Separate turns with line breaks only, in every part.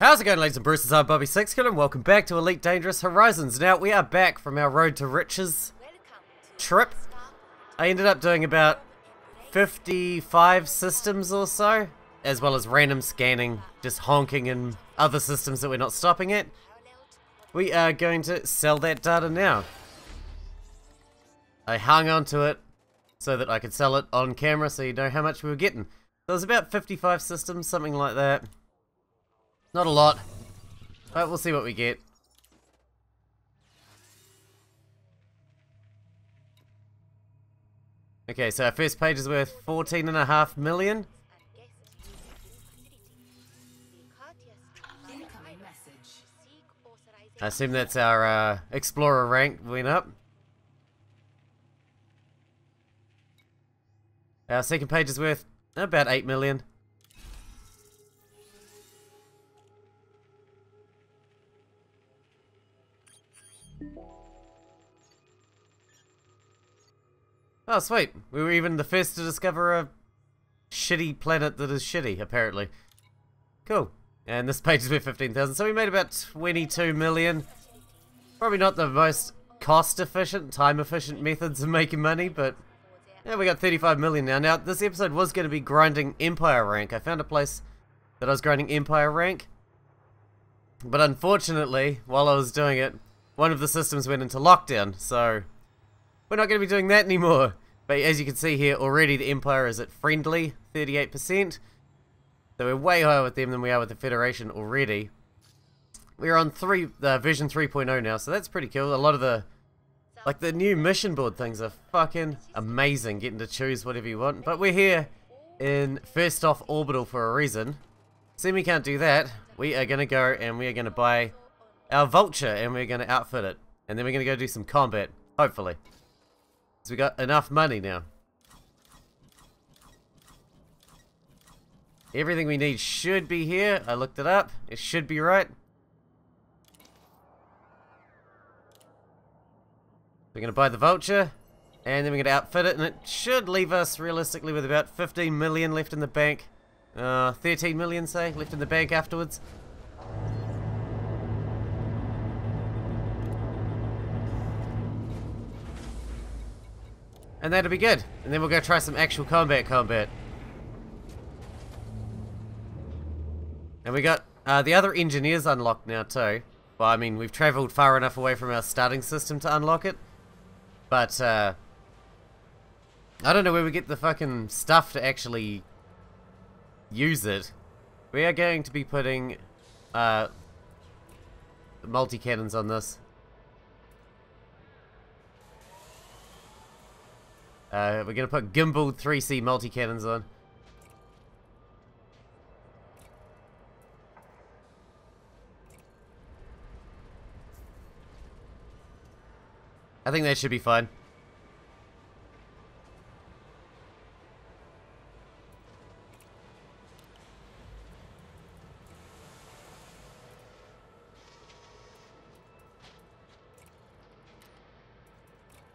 How's it going ladies and bruises, I'm Bobby Sixkilla and welcome back to Elite Dangerous Horizons. Now we are back from our Road to Riches trip. I ended up doing about 55 systems or so, as well as random scanning, just honking in other systems that we're not stopping at. We are going to sell that data now. I hung on to it so that I could sell it on camera so you know how much we were getting. So it was about 55 systems, something like that. Not a lot, but we'll see what we get. Okay, so our first page is worth 14 and a half million. I assume that's our uh, Explorer rank went up. Our second page is worth about 8 million. Oh, sweet. We were even the first to discover a shitty planet that is shitty, apparently. Cool. And this page is worth 15,000, so we made about 22 million. Probably not the most cost-efficient, time-efficient methods of making money, but... Yeah, we got 35 million now. Now, this episode was going to be grinding Empire rank. I found a place that I was grinding Empire rank. But unfortunately, while I was doing it, one of the systems went into lockdown, so we're not going to be doing that anymore. But as you can see here, already the Empire is at friendly, 38%. So we're way higher with them than we are with the Federation already. We're on three, uh, Vision 3.0 now, so that's pretty cool. A lot of the, like the new mission board things are fucking amazing, getting to choose whatever you want. But we're here in First Off Orbital for a reason. Seeing we can't do that, we are going to go and we are going to buy our Vulture and we're going to outfit it. And then we're going to go do some combat, hopefully. So we got enough money now. Everything we need should be here. I looked it up. It should be right. We're going to buy the vulture. And then we're going to outfit it. And it should leave us realistically with about 15 million left in the bank. Uh, 13 million, say, left in the bank afterwards. And that'll be good. And then we'll go try some actual combat combat. And we got uh, the other engineers unlocked now too. Well, I mean, we've travelled far enough away from our starting system to unlock it. But, uh, I don't know where we get the fucking stuff to actually use it. We are going to be putting, uh, multi-cannons on this. Uh, we're going to put gimbal 3C multi-cannons on. I think that should be fine.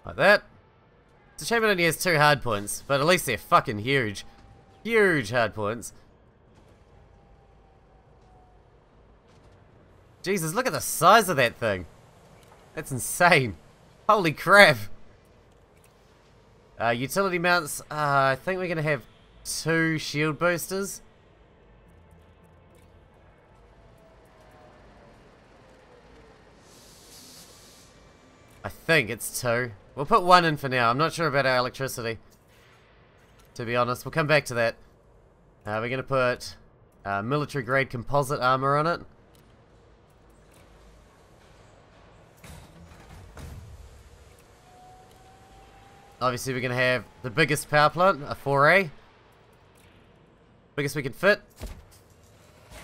Like that. A shame it only has two hard points, but at least they're fucking huge. Huge hard points. Jesus, look at the size of that thing. That's insane. Holy crap. Uh, utility mounts, uh, I think we're going to have two shield boosters. I think it's two. We'll put one in for now. I'm not sure about our electricity. To be honest, we'll come back to that. Uh, we're going to put uh, military grade composite armor on it. Obviously we're going to have the biggest power plant, a 4A. Biggest we can fit.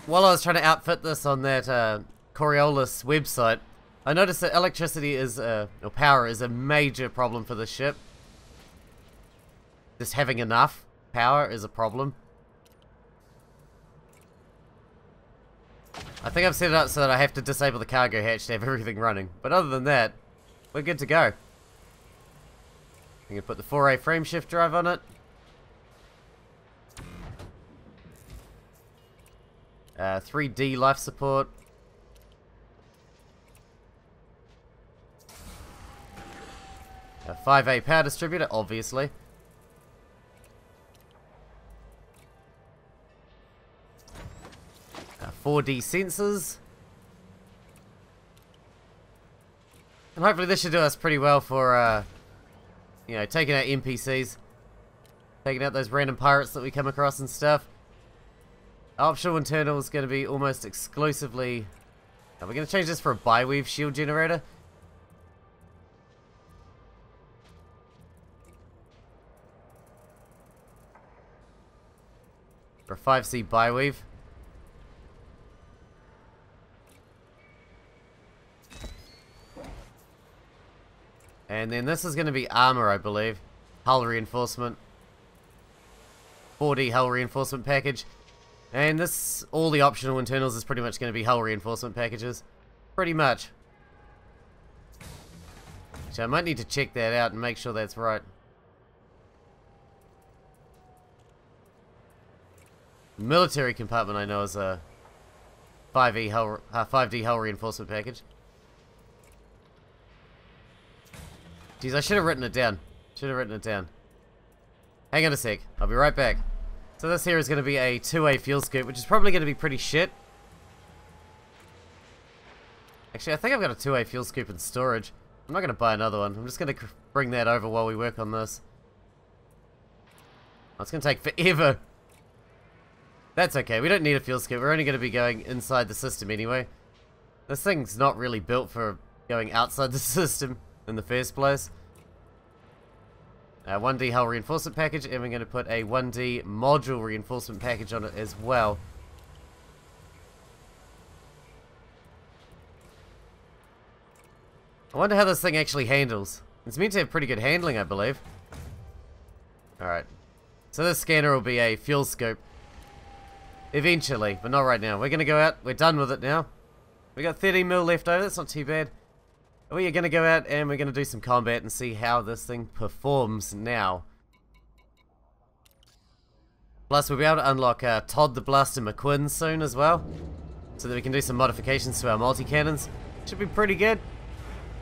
While I was trying to outfit this on that uh, Coriolis website, I noticed that electricity is, a, or power is a major problem for the ship. Just having enough power is a problem. I think I've set it up so that I have to disable the cargo hatch to have everything running. But other than that, we're good to go. I'm going to put the 4A frameshift drive on it. Uh, 3D life support. A 5A power distributor, obviously. Uh, 4D sensors. And hopefully this should do us pretty well for, uh, you know, taking out NPCs. Taking out those random pirates that we come across and stuff. Optional internal is going to be almost exclusively... Are we going to change this for a bi-weave shield generator? For 5C bi-weave. And then this is going to be armor, I believe. Hull reinforcement. 4D hull reinforcement package. And this, all the optional internals is pretty much going to be hull reinforcement packages. Pretty much. So I might need to check that out and make sure that's right. Military compartment I know is a 5E hull, uh, 5D hull reinforcement package. Jeez, I should have written it down. Should have written it down. Hang on a sec. I'll be right back. So this here is going to be a 2A fuel scoop, which is probably going to be pretty shit. Actually, I think I've got a 2A fuel scoop in storage. I'm not going to buy another one. I'm just going to bring that over while we work on this. Oh, it's going to take forever. That's okay. We don't need a fuel scoop. We're only going to be going inside the system anyway. This thing's not really built for going outside the system in the first place. A 1D hull reinforcement package, and we're going to put a 1D module reinforcement package on it as well. I wonder how this thing actually handles. It's meant to have pretty good handling, I believe. Alright. So this scanner will be a fuel scoop. Eventually, but not right now. We're going to go out. We're done with it now. We got 30 mil left over. That's not too bad. We are going to go out and we're going to do some combat and see how this thing performs now. Plus, we'll be able to unlock uh, Todd the Blaster McQuinn soon as well. So that we can do some modifications to our multi-cannons. Should be pretty good.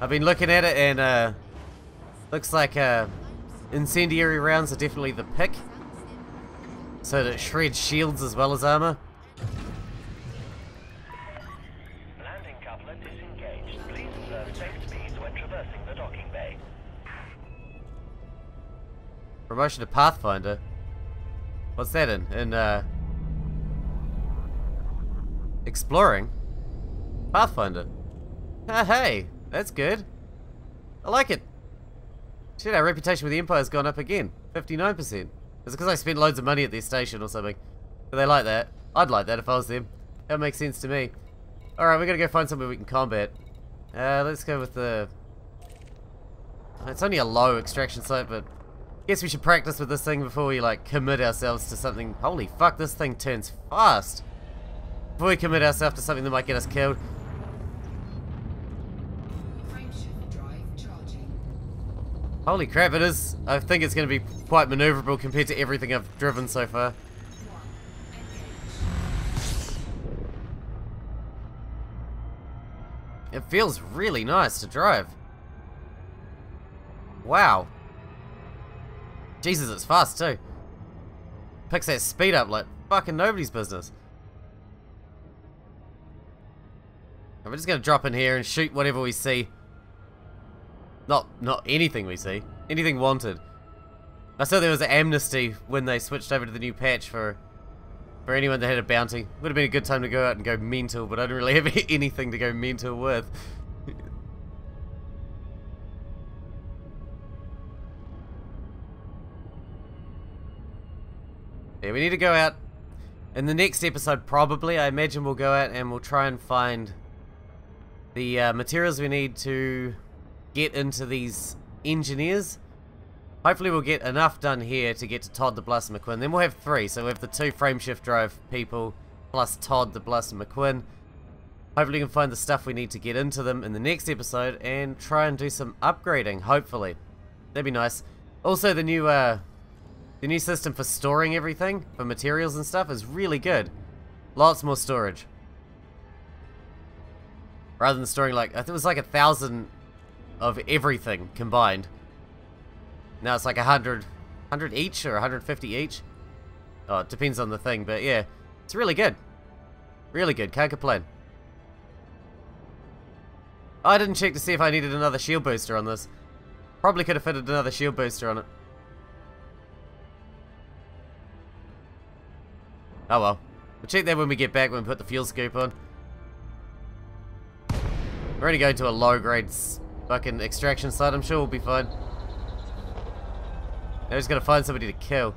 I've been looking at it and uh, looks like uh, incendiary rounds are definitely the pick. So that it shreds shields as well as armor.
Landing coupler disengaged. Please observe safe speeds when traversing the docking bay.
Promotion to Pathfinder. What's that in? In, uh... Exploring? Pathfinder. Ah, hey! That's good. I like it. Shit, our reputation with the Empire's gone up again. 59%. Is it because I spent loads of money at their station or something? Do they like that? I'd like that if I was them. That makes sense to me. Alright, we're gonna go find somewhere we can combat. Uh, let's go with the... It's only a low extraction site, but... I guess we should practice with this thing before we, like, commit ourselves to something... Holy fuck, this thing turns fast! Before we commit ourselves to something that might get us killed. Holy crap, it is. I think it's going to be quite maneuverable compared to everything I've driven so far. It feels really nice to drive. Wow. Jesus, it's fast too. Picks that speed up like fucking nobody's business. We're just gonna drop in here and shoot whatever we see. Not, not anything we see. Anything wanted. I saw there was an amnesty when they switched over to the new patch for for anyone that had a bounty. Would have been a good time to go out and go mental, but I don't really have anything to go mental with. yeah, we need to go out. In the next episode, probably, I imagine we'll go out and we'll try and find the uh, materials we need to get into these engineers. Hopefully we'll get enough done here to get to Todd the Blaster McQuinn. Then we'll have three. So we have the two frameshift drive people plus Todd the Blaster McQuinn. Hopefully we can find the stuff we need to get into them in the next episode and try and do some upgrading, hopefully. That'd be nice. Also the new uh the new system for storing everything, for materials and stuff, is really good. Lots more storage. Rather than storing like, I think it was like a thousand of everything combined. Now it's like a hundred, hundred each or 150 each. Oh, it depends on the thing, but yeah, it's really good. Really good, can't complain. I didn't check to see if I needed another shield booster on this. Probably could have fitted another shield booster on it. Oh well. We'll check that when we get back when we put the fuel scoop on. We're only going to a low grade fucking extraction site, I'm sure we'll be fine. Now just gotta find somebody to kill.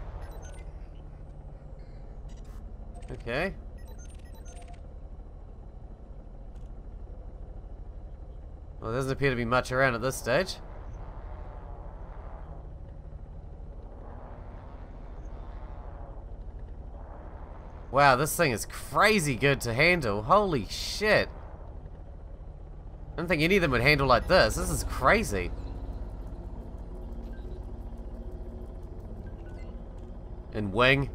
Okay. Well, there doesn't appear to be much around at this stage. Wow, this thing is crazy good to handle. Holy shit. I don't think any of them would handle like this. This is crazy. And wing.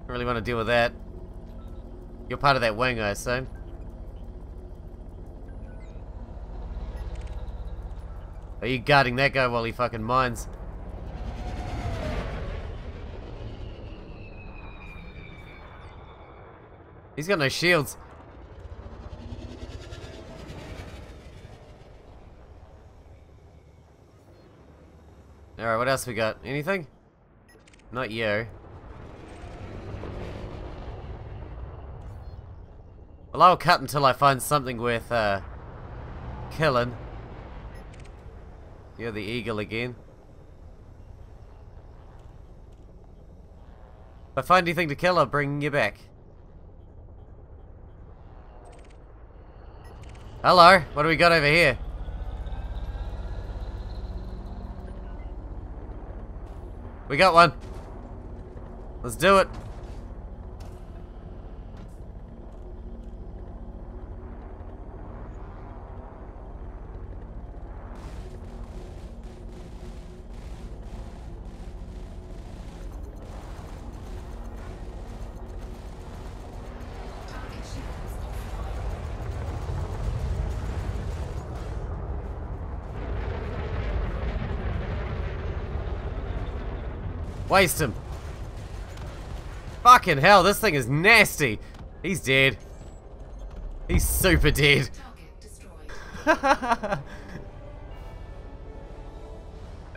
Don't really want to deal with that. You're part of that wing, I assume. Are you guarding that guy while he fucking mines? He's got no shields. Alright, what else we got? Anything? Not you. Well, I'll cut until I find something worth, uh, killing. You're the eagle again. If I find anything to kill, I'll bring you back. Hello, what do we got over here? We got one. Let's do it. Waste him. Fucking hell, this thing is nasty. He's dead. He's super dead.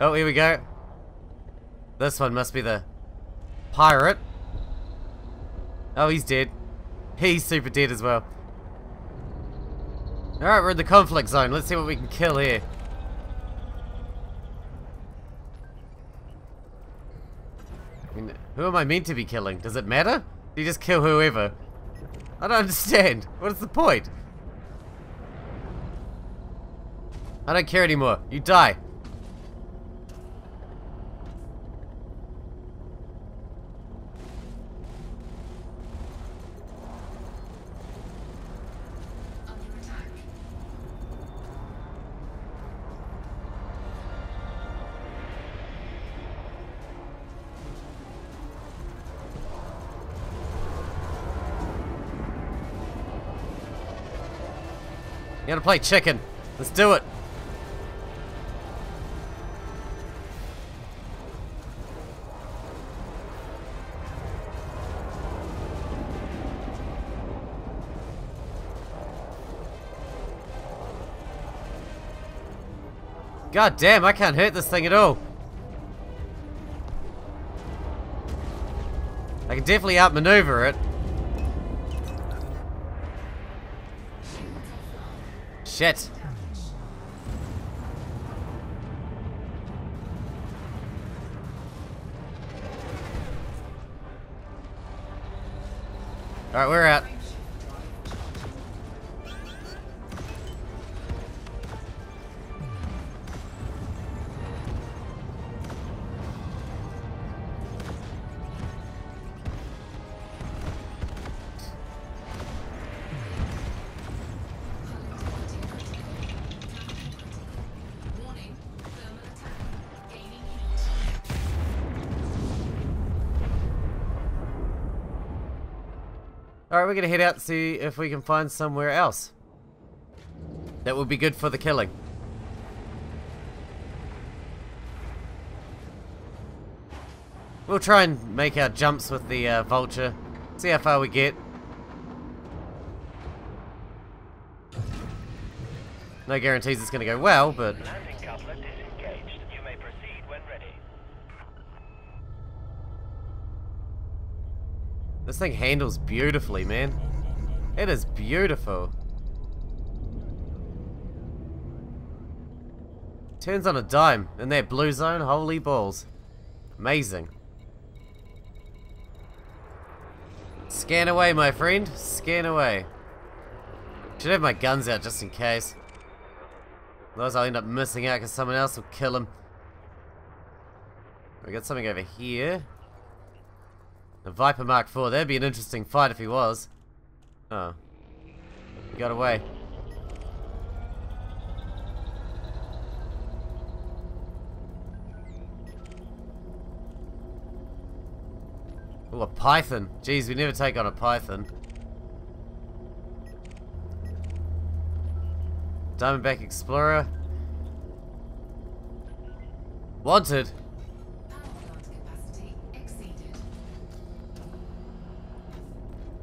Oh, here we go. This one must be the pirate. Oh, he's dead. He's super dead as well. Alright, we're in the conflict zone. Let's see what we can kill here. Who am I meant to be killing? Does it matter? You just kill whoever? I don't understand. What is the point? I don't care anymore. You die. You gotta play chicken. Let's do it. God damn, I can't hurt this thing at all. I can definitely outmaneuver it. Shit. Alright, we're out. Alright, we're gonna head out and see if we can find somewhere else. That would be good for the killing. We'll try and make our jumps with the uh, vulture. See how far we get. No guarantees it's gonna go well, but
Landing coupler disengaged. You may proceed when ready.
This thing handles beautifully, man. It is beautiful. Turns on a dime in that blue zone, holy balls. Amazing. Scan away, my friend. Scan away. Should have my guns out just in case. Otherwise I'll end up missing out because someone else will kill him. We got something over here. Viper Mark IV. That'd be an interesting fight if he was. Oh. He got away. Oh, a python. Jeez, we never take on a python. Diamondback Explorer. Wanted.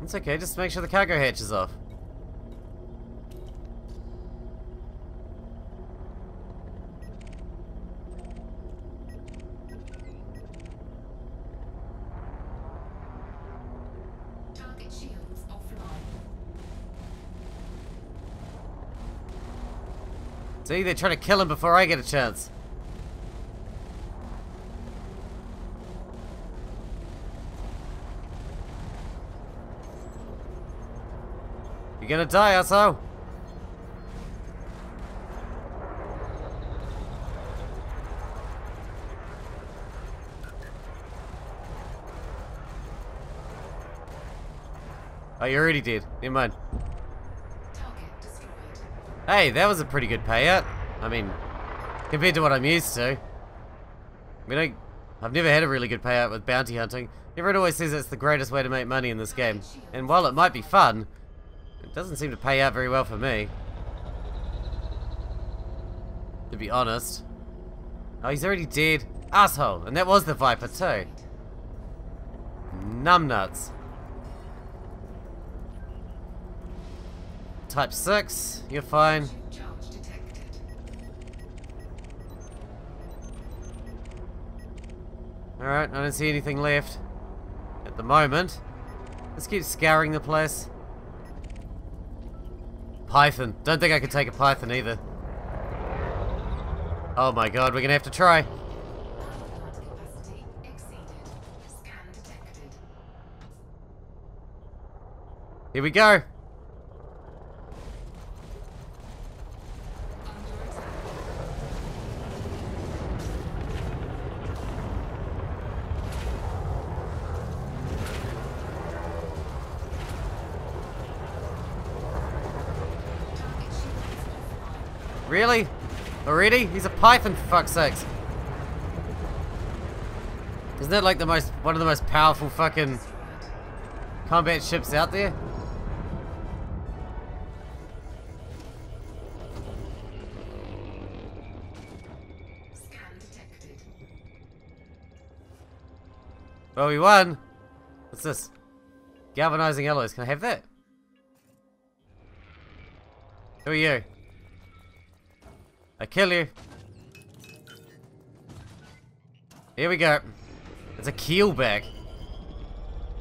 It's okay, just make sure the cargo hatch is off.
Target shields offline.
See, they're trying to kill him before I get a chance. You're gonna die, asshole. Oh, you already did. Never mind. Hey, that was a pretty good payout. I mean, compared to what I'm used to. I mean, I, I've never had a really good payout with bounty hunting. Everyone always says it's the greatest way to make money in this game. And while it might be fun, it doesn't seem to pay out very well for me. To be honest. Oh, he's already dead. Asshole. And that was the Viper too. Numbnuts. Type 6, you're fine. Alright, I don't see anything left. At the moment. Let's keep scouring the place. Python. Don't think I could take a python either. Oh my god, we're gonna have to try. Here we go. Really? Already? He's a python for fuck's sakes. Isn't that like the most one of the most powerful fucking combat ships out there? Well, we won. What's this? Galvanizing alloys. Can I have that? Who are you? I kill you. Here we go. It's a keelback.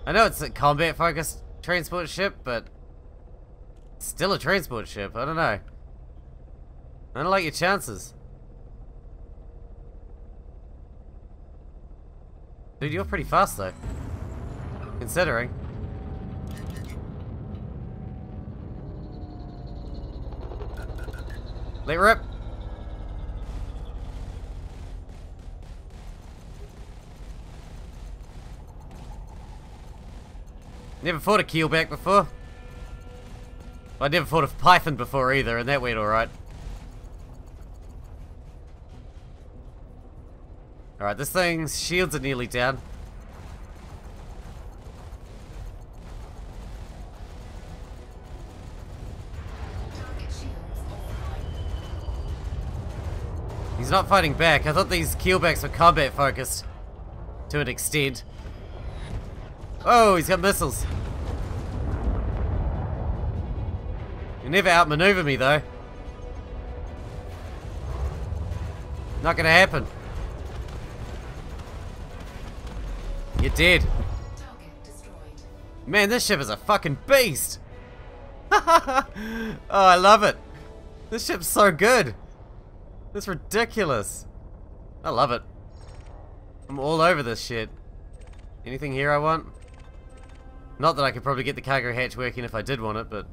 I know it's a combat focused transport ship, but still a transport ship. I don't know. I don't like your chances. Dude, you're pretty fast though. Considering. Let rip. Never fought a keelback before. I never fought a python before either, and that went alright. Alright, this thing's shields are nearly down. He's not fighting back. I thought these keelbacks were combat focused. To an extent. Oh, he's got missiles. You never outmaneuver me though. Not gonna happen. You're dead. Man, this ship is a fucking beast. oh, I love it. This ship's so good. It's ridiculous. I love it. I'm all over this shit. Anything here I want? Not that I could probably get the cargo hatch working if I did want it, but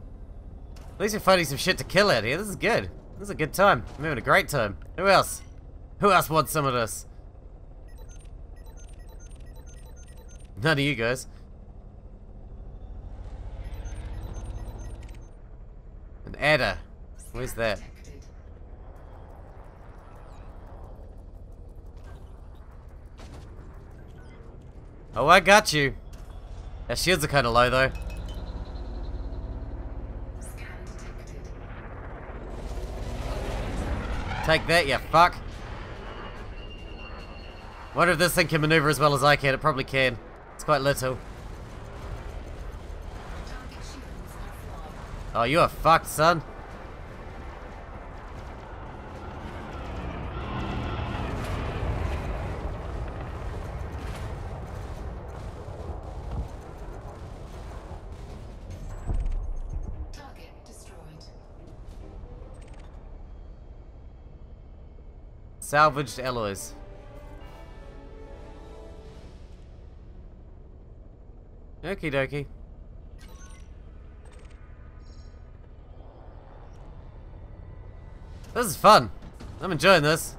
at least we're finding some shit to kill out here. This is good. This is a good time. I'm having a great time. Who else? Who else wants some of this? None of you guys. An adder. Where's that? Oh, I got you. Our shields are kind of low, though. Take that, you fuck. Wonder if this thing can maneuver as well as I can. It probably can. It's quite little. Oh, you are fucked, son. Salvaged alloys. Okie dokie. This is fun. I'm enjoying this.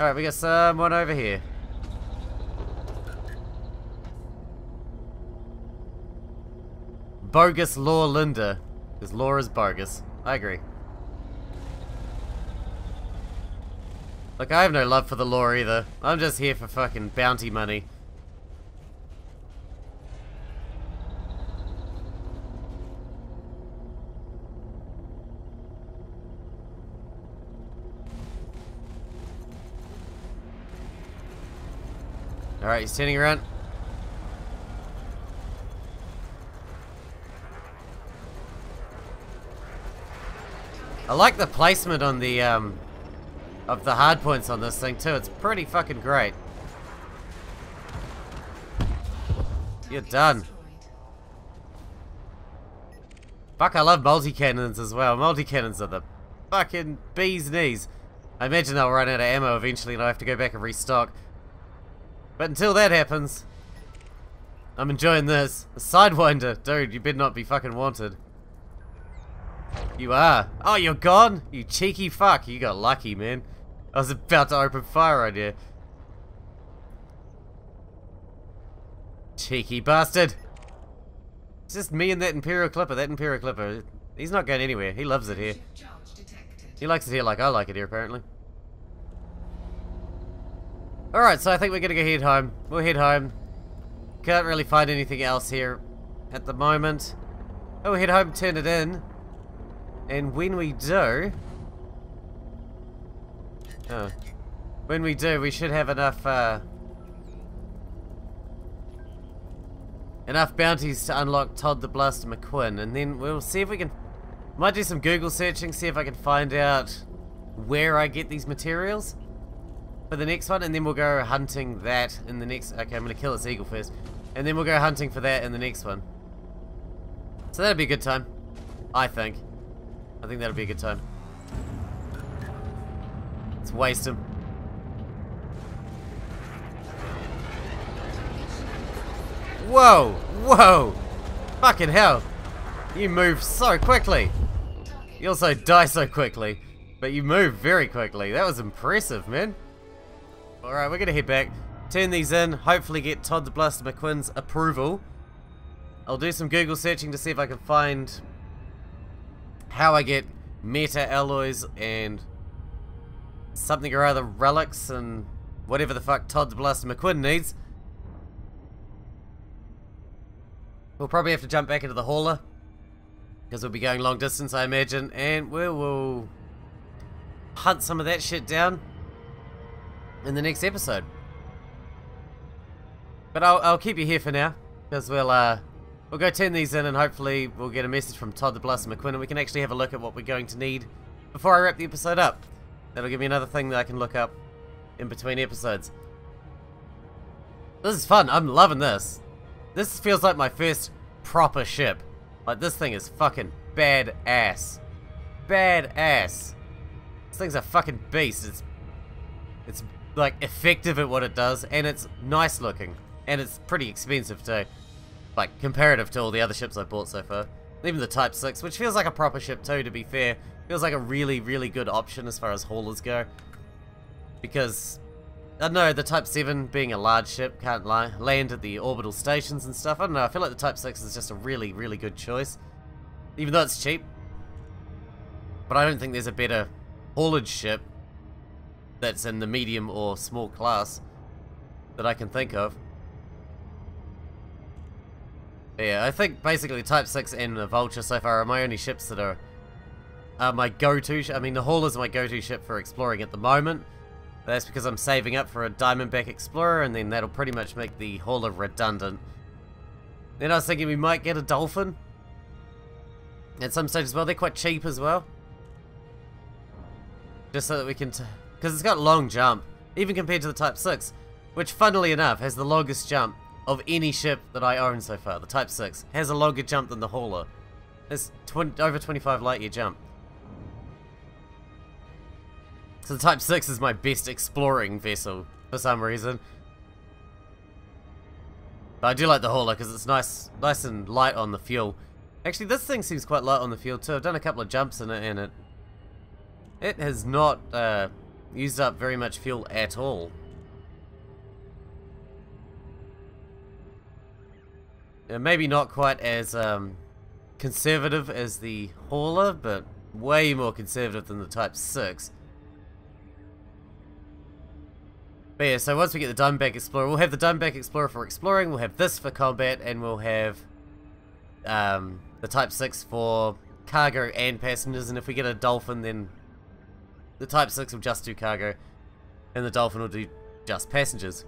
Alright, we got someone over here. Bogus Law Linda. Because law is bogus. I agree. Look, I have no love for the law either. I'm just here for fucking bounty money. Alright, he's turning around. I like the placement on the, um, of the hard points on this thing too. It's pretty fucking great. You're done. Fuck, I love multi-cannons as well. Multi-cannons are the fucking bee's knees. I imagine they'll run out of ammo eventually and I'll have to go back and restock. But until that happens, I'm enjoying this. A Sidewinder. Dude, you better not be fucking wanted. You are. Oh, you're gone? You cheeky fuck. You got lucky, man. I was about to open fire on you. Cheeky bastard. It's just me and that Imperial Clipper. That Imperial Clipper, he's not going anywhere. He loves it here.
Ship charge detected.
He likes it here like I like it here, apparently. Alright, so I think we're gonna go head home. We'll head home. Can't really find anything else here at the moment. Oh, we'll head home, turn it in. And when we do... Oh. When we do, we should have enough, uh... Enough bounties to unlock Todd the Blaster McQuinn, and then we'll see if we can... Might do some Google searching, see if I can find out where I get these materials for the next one, and then we'll go hunting that in the next... Okay, I'm going to kill this eagle first. And then we'll go hunting for that in the next one. So that'll be a good time. I think. I think that'll be a good time. Let's waste him. Whoa! Whoa! Fucking hell! You move so quickly! You also die so quickly. But you move very quickly. That was impressive, man. Alright, we're gonna head back. Turn these in. Hopefully get Todd the Blaster McQuinn's approval. I'll do some Google searching to see if I can find how I get meta alloys and something or other relics and whatever the fuck Todd the Blaster McQuinn needs. We'll probably have to jump back into the hauler because we'll be going long distance, I imagine, and we will hunt some of that shit down in the next episode. But I'll, I'll keep you here for now, because we'll, uh, we'll go turn these in and hopefully we'll get a message from Todd the Blaster McQuinn and we can actually have a look at what we're going to need before I wrap the episode up. That'll give me another thing that I can look up in between episodes. This is fun. I'm loving this. This feels like my first proper ship. Like, this thing is fucking badass. Badass. This thing's a fucking beast. It's, it's like, effective at what it does, and it's nice looking. And it's pretty expensive, too. Like, comparative to all the other ships I've bought so far. Even the Type 6, which feels like a proper ship, too, to be fair. Feels like a really, really good option as far as haulers go. Because I don't know, the Type 7 being a large ship, can't lie, land at the orbital stations and stuff. I don't know, I feel like the Type 6 is just a really, really good choice. Even though it's cheap. But I don't think there's a better haulage ship that's in the medium or small class that I can think of. Yeah, I think basically Type 6 and the Vulture so far are my only ships that are uh, my go-to. I mean, the Hauler's my go-to ship for exploring at the moment. That's because I'm saving up for a Diamondback Explorer, and then that'll pretty much make the Hauler redundant. Then I was thinking we might get a Dolphin. At some stage as well. They're quite cheap as well. Just so that we can... Because it's got long jump, even compared to the Type 6. Which, funnily enough, has the longest jump of any ship that I own so far. The Type 6 has a longer jump than the Hauler. It's 20, over 25 light year jump. So the Type 6 is my best exploring vessel, for some reason. But I do like the Hauler because it's nice nice and light on the fuel. Actually, this thing seems quite light on the fuel too. I've done a couple of jumps in it and it, it has not uh, used up very much fuel at all. Yeah, maybe not quite as um, conservative as the Hauler, but way more conservative than the Type 6. But yeah, so once we get the Diamondback Explorer, we'll have the Diamondback Explorer for exploring, we'll have this for combat, and we'll have um, the Type 6 for cargo and passengers, and if we get a Dolphin, then the Type 6 will just do cargo, and the Dolphin will do just passengers.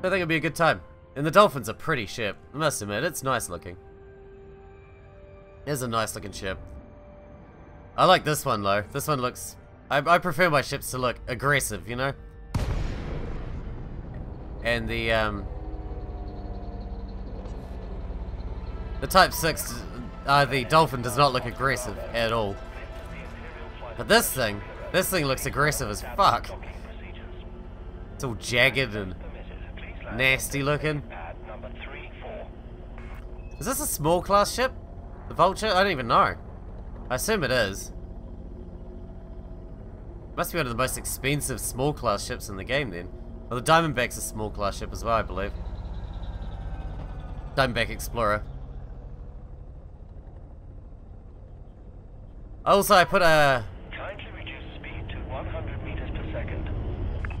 I think it'll be a good time. And the Dolphin's a pretty ship, I must admit, it's nice looking. It's a nice looking ship. I like this one though, this one looks... I, I prefer my ships to look aggressive, you know? And the, um... The Type 6, uh, the Dolphin does not look aggressive at all. But this thing, this thing looks aggressive as fuck. It's all jagged and nasty looking. Is this a small class ship? The Vulture? I don't even know. I assume it is. Must be one of the most expensive small class ships in the game then. Well, the Diamondback's a small class ship as well, I believe. Diamondback Explorer. Also, I put a...
Kindly reduce speed to 100 meters per second.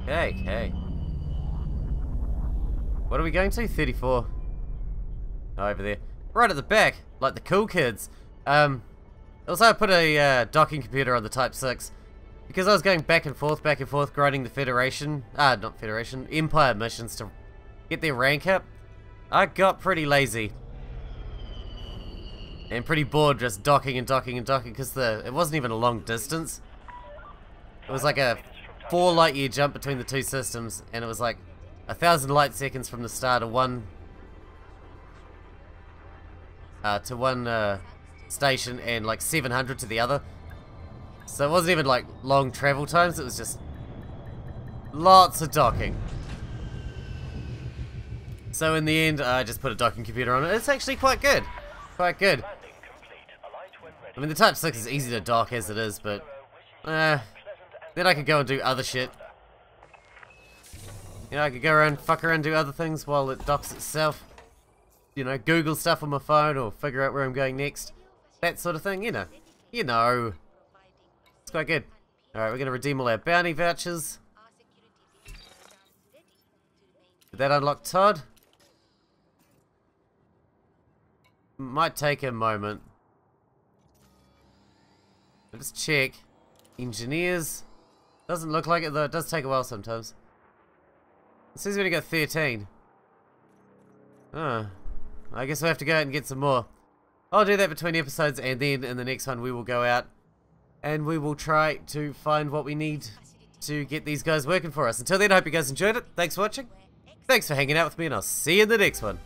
Hey, hey. What are we going to? 34. Oh, over there. Right at the back, like the cool kids. Um, also, I put a uh, docking computer on the Type 6. Because I was going back and forth, back and forth, grinding the Federation, ah, not Federation, Empire missions to get their rank up, I got pretty lazy. And pretty bored just docking and docking and docking, because the it wasn't even a long distance. It was like a four light year jump between the two systems, and it was like a thousand light seconds from the start of one uh, to one uh, station, and like 700 to the other. So it wasn't even like long travel times, it was just lots of docking. So in the end, I just put a docking computer on it. It's actually quite good. Quite good. I mean, the Type 6 is easy to dock as it is, but... Uh, then I could go and do other shit. You know, I could go around, fuck around, do other things while it docks itself. You know, Google stuff on my phone or figure out where I'm going next. That sort of thing, you know. You know. Quite good. Alright, we're going to redeem all our bounty vouchers. Did that unlock Todd? Might take a moment. Let's check. engineers. Doesn't look like it though. It does take a while sometimes. It says we only got 13. Oh. I guess we'll have to go out and get some more. I'll do that between episodes and then in the next one we will go out and we will try to find what we need to get these guys working for us. Until then, I hope you guys enjoyed it. Thanks for watching. Thanks for hanging out with me and I'll see you in the next one.